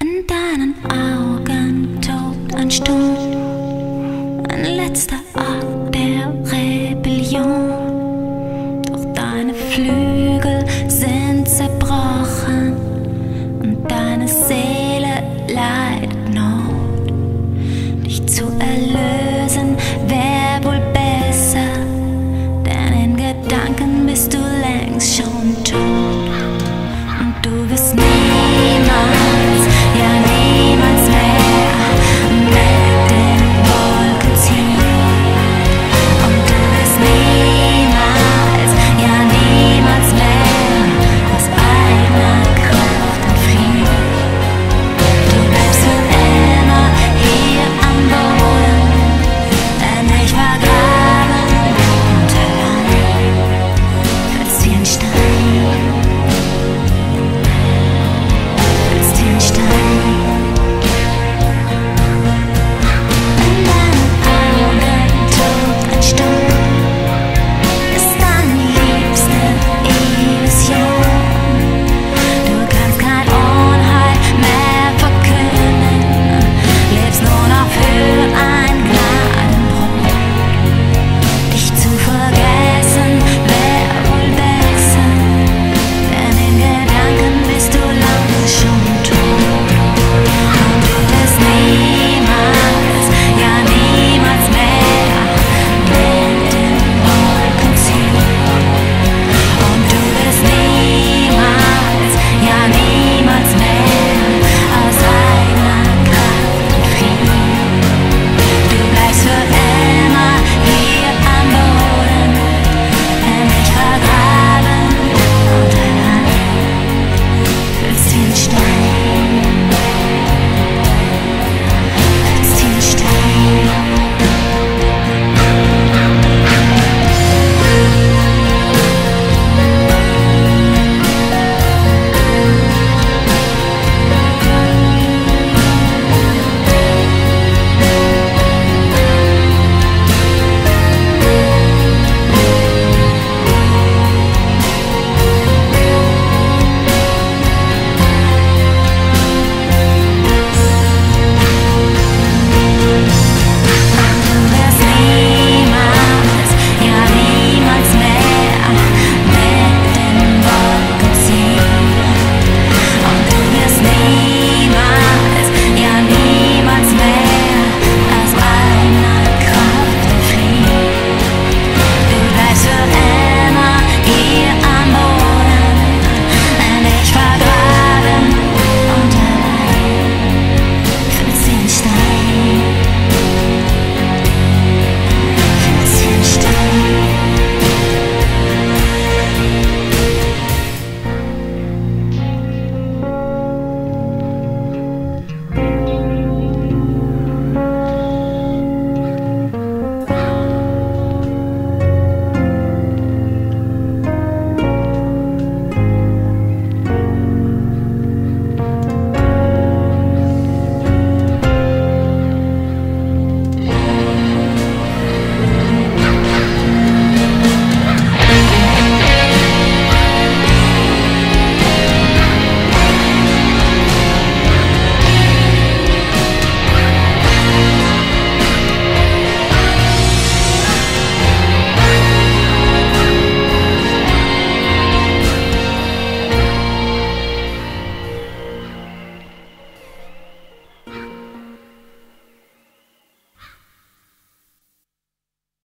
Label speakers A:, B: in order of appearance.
A: In deinen Augen tobt ein Sturm, ein letzter Akt der Rebellion. Doch deine Flügel sind zerbrochen und deine Seele leidet Not. Dich zu erlösen wäre wohl besser, denn in Gedanken bist du längst schon tot.